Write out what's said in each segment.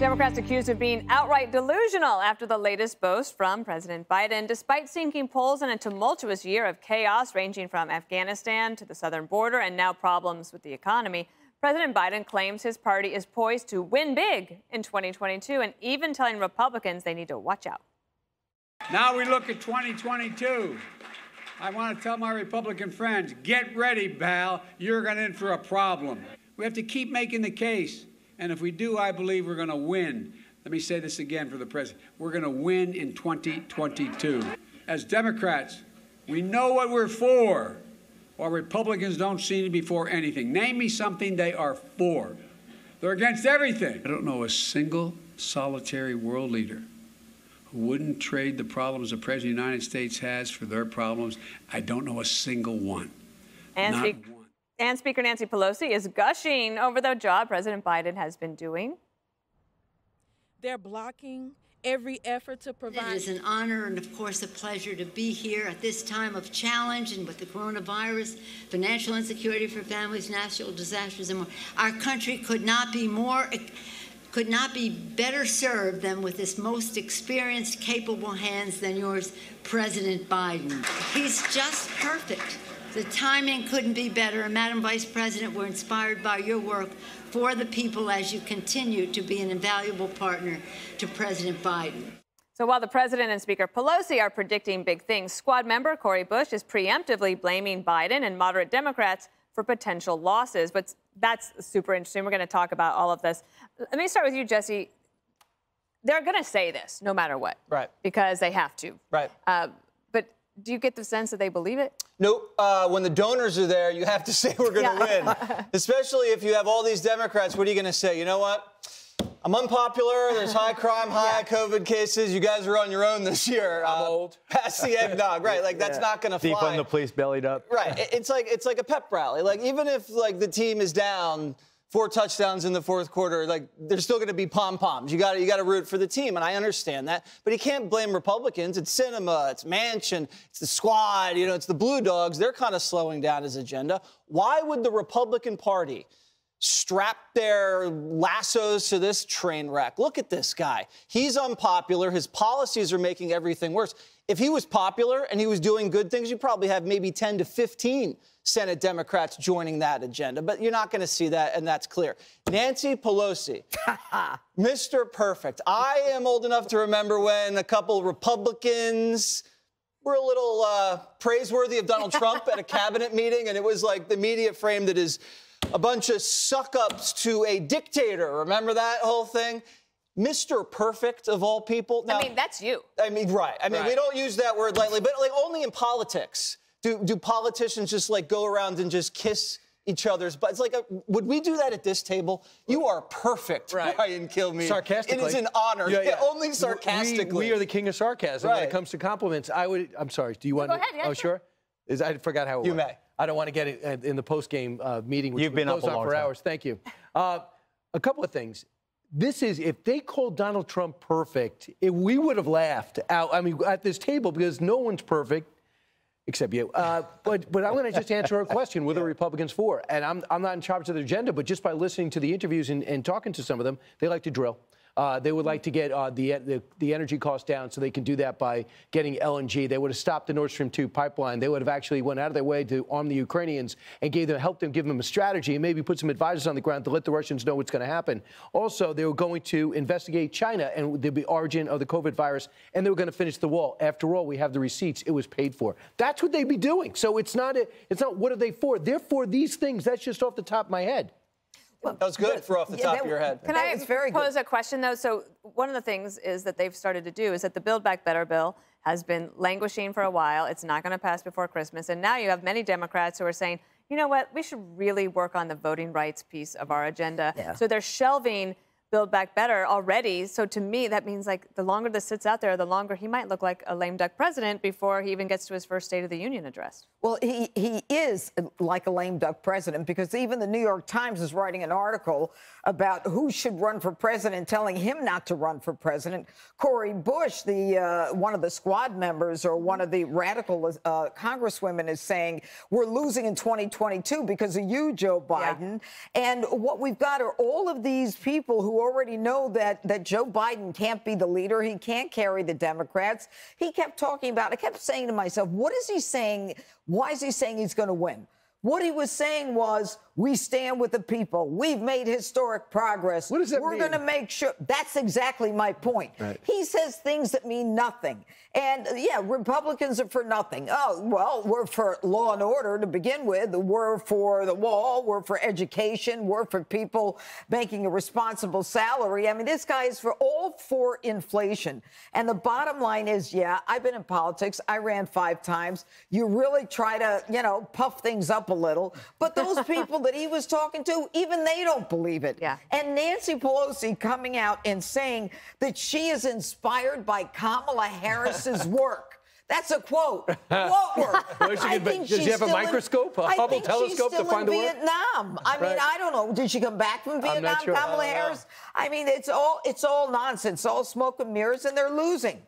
Democrats accused of being outright delusional after the latest boast from President Biden. Despite sinking polls in a tumultuous year of chaos ranging from Afghanistan to the southern border and now problems with the economy, President Biden claims his party is poised to win big in 2022 and even telling Republicans they need to watch out. Now we look at 2022. I want to tell my Republican friends get ready, pal. You're going in for a problem. We have to keep making the case. And if we do, I believe we're going to win. Let me say this again for the president. We're going to win in 2022. As Democrats, we know what we're for, while Republicans don't seem to be for anything. Name me something they are for. They're against everything. I don't know a single solitary world leader who wouldn't trade the problems the President of the United States has for their problems. I don't know a single one. And Not speak- one. And Speaker Nancy Pelosi is gushing over the job President Biden has been doing. They're blocking every effort to provide. It is an honor and, of course, a pleasure to be here at this time of challenge and with the coronavirus, financial insecurity for families, natural disasters, and more. Our country could not be more, could not be better served than with this most experienced, capable hands than yours, President Biden. He's just perfect. The timing couldn't be better. And Madam Vice President, we're inspired by your work for the people as you continue to be an invaluable partner to President Biden. So while the president and Speaker Pelosi are predicting big things, squad member Cori Bush is preemptively blaming Biden and moderate Democrats for potential losses. But that's super interesting. We're going to talk about all of this. Let me start with you, Jesse. They're going to say this no matter what. Right. Because they have to. Right. Uh, but do you get the sense that they believe it? Nope. Uh, when the donors are there, you have to say we're going to Yeah. win. Especially if you have all these Democrats. What are you going to say? You know what? I'm unpopular. There's high crime, high COVID cases. You guys are on your own this year. I'm Uh, old. Pass the eggnog, right? Like that's not going to fly. Deep on the police bellied up. Right. It's like it's like a pep rally. Like even if like the team is down four touchdowns in the fourth quarter, like there's still going to be pom poms. You got to you got to root for the team, and I understand that. But you can't blame Republicans. It's Sinema, it's Manchin, it's the squad. You know, it's the Blue Dogs. They're kind of slowing down his agenda. Why would the Republican Party? Strap their lassos to this train wreck. Look at this guy. He's unpopular. His policies are making everything worse. If he was popular and he was doing good things, you probably have maybe 10 to 15 Senate Democrats joining that agenda. But you're not going to see that, and that's clear. Nancy Pelosi, Mr. Perfect. I am old enough to remember when a couple Republicans were a little uh, praiseworthy of Donald Trump at a cabinet meeting, and it was like the media framed it as a bunch of suck ups to a dictator. Remember that whole thing? Mr. Perfect of all people. Now, I mean, that's you. I mean, right. I mean, we don't use that word lightly, but like only in politics do, do politicians just like go around and just kiss each other's butts. It's like, a, would we do that at this table? You are perfect, Right. Brian Kilmeade. Sarcastically. It is an honor. Yeah, yeah. Only We- sarcastically. We, are the king of sarcasm when it comes to compliments. I would. I'm sorry. Do you want? go to, ahead, oh, yeah, oh, sure. Is I forgot how it You may. I don't want to get it uh, in the post game uh, meeting. Which You've been up a on long for time. hours. Thank you. Uh, a couple of things. This is if they called Donald Trump perfect, if we would have laughed out. I mean, at this table because no one's perfect. Except you. Uh, but but I'm going to just answer her question. What are the Republicans for? And I'm, I'm not in charge of their agenda, but just by listening to the interviews and, and talking to some of them, they like to drill. Uh, they would like to get uh, the, the the energy costs down, so they can do that by getting LNG. They would have stopped the Nord Stream 2 pipeline. They would have actually went out of their way to arm the Ukrainians and gave them helped them give them a strategy and maybe put some advisors on the ground to let the Russians know what's going to happen. Also, they were going to investigate China and the origin of the COVID virus, and they were going to finish the wall. After all, we have the receipts; it was paid for. That's what they'd be doing. So it's not a, it's not what are they for? They're for these things. That's just off the top of my head. That was good for off the Yeah, top that- of your head. Can I was very good. pose a question though? So one of the things is that they've started to do is that the Build Back Better bill has been languishing for a while. It's not going to pass before Christmas, and now you have many Democrats who are saying, you know what, we should really work on the voting rights piece of our agenda. Yeah. So they're shelving Build Back Better already. So to me, that means like the longer this sits out there, the longer he might look like a lame duck president before he even gets to his first State of the Union address. Well, he, he is like a lame duck president because even the New York Times is writing an article about who should run for president, telling him not to run for president. Cori Bush, the uh, one of the squad members or one of the radical uh, congresswomen, is saying we're losing in 2022 because of you, Joe Yeah. Biden. And what we've got are all of these people who who already know that, that Joe Biden can't be the leader. He can't carry the Democrats. He kept talking about, I kept saying to myself, what is he saying? Why is he saying he's going to win? What he was saying was, we stand with the people. We've made historic progress. What does that We're going to make sure. That's exactly my point. Right. He says things that mean nothing. And yeah, Republicans are for nothing. Oh, well, we're for law and order to begin with. We're for the wall. We're for education. We're for people making a responsible salary. I mean, this guy is for all for inflation. And the bottom line is, yeah, I've been in politics. I ran five times. You really try to, you know, puff things up a little. But those people that he was talking to, even they don't believe it. Yeah. And Nancy Pelosi coming out and saying that she is inspired by Kamala Harris's work. That's a quote. What work? Well, I think does she's she have a still in- microscope, a I Hubble telescope to find in the work? Vietnam. I mean, Right. I don't know. Did she come back from Vietnam, sure. Kamala know. Harris? I mean, it's all it's all nonsense, all smoke and mirrors, and they're losing.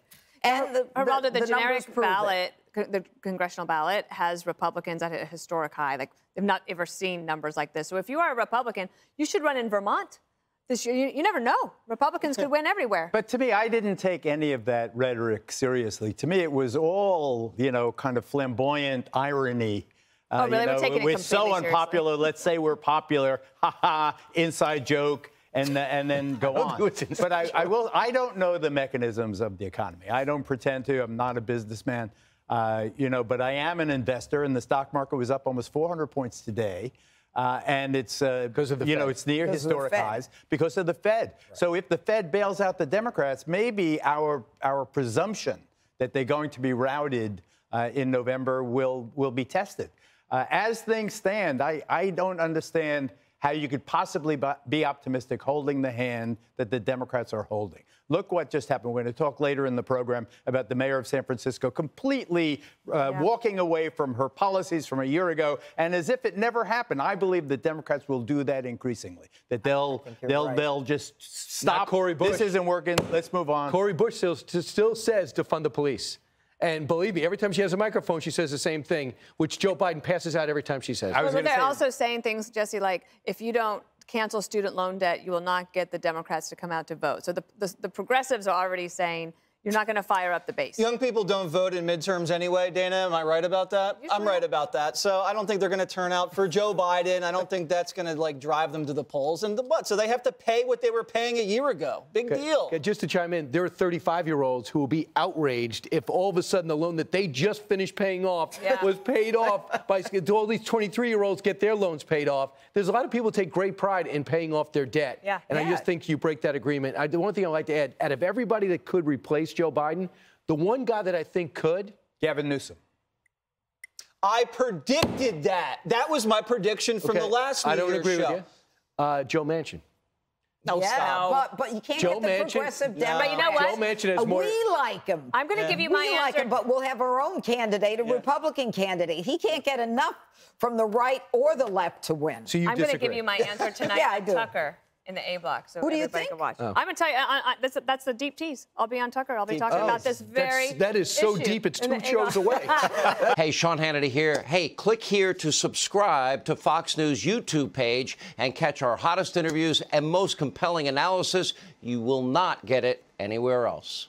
And the, Geraldo, the, the generic ballot, the congressional ballot, has Republicans at a historic high. Like they've not ever seen numbers like this. So if you are a Republican, you should run in Vermont this year. You, you never know. Republicans could win everywhere. But to me, I didn't take any of that rhetoric seriously. To me, it was all, you know, kind of flamboyant irony. Uh, Oh, really? You We're taking it we're so completely seriously. unpopular. Let's say we're popular. Ha ha. Inside joke. And, and then go on. do it inside But I, I will. I don't know the mechanisms of the economy. I don't pretend to. I'm not a businessman. Uh, you know, but I am an investor, and the stock market was up almost 400 points today. Uh, and it's uh, Because of the you know it's near Because historic highs because of the Fed. So if the Fed bails out the Democrats, maybe our our presumption that they're going to be routed uh, in November will will be tested. Uh, as things stand, I, I don't understand how you could possibly be optimistic holding the hand that the Democrats are holding. Look what just happened. We're going to talk later in the program about the mayor of San Francisco completely uh, walking away from her policies from a year ago, and as if it never happened. I believe the Democrats will do that increasingly. That they'll they'll right. they'll just stop. Cori Bush. This isn't working. Let's move on. Cori Bush still, still says to fund the police. And believe me, every time she has a microphone, she says the same thing, which Joe Biden passes out every time she says. I was Well, gonna they're say- also saying things, Jesse, like if you don't cancel student loan debt, you will not get the Democrats to come out to vote. So the, the, the progressives are already saying you're not going to fire up the base. Young people don't vote in midterms anyway, Dana. Am I right about that? You I'm sure? right about that. So I don't think they're going to turn out for Joe Biden. I don't think that's going to like drive them to the polls. And the, what? So they have to pay what they were paying a year ago. Big deal. Okay, just to chime in, there are 35 year olds who will be outraged if all of a sudden the loan that they just finished paying off Yeah. was paid off by all these 23 year olds get their loans paid off. There's a lot of people who take great pride in paying off their debt. Yeah. And I just think you break that agreement. I, the one thing I'd like to add out of everybody that could replace Joe Biden, the one guy that I think could, Gavin Newsom. I predicted that. That was my prediction from the okay, last I New don't Year's agree show. with you, uh, Joe Manchin. No, yeah, stop. but but you can't Joe get the Manchin- progressive No. But you know what? Joe Manchin has Uh, more. We like him. I'm going to give you my we like answer. him, but we'll have our own candidate, a Republican candidate. He can't get enough from the right or the left to win. So you I'm going to give you my answer tonight Yeah, I do. Tucker in the A block, so Who do you everybody think? can watch. Oh. I'm going to tell you, I, I, that's, that's the deep tease. I'll be on Tucker. I'll be talking Oh, about this very. that's- that is so issue deep, it's two shows away. Hey, Sean Hannity here. Hey, click here to subscribe to Fox News YouTube page and catch our hottest interviews and most compelling analysis. You will not get it anywhere else.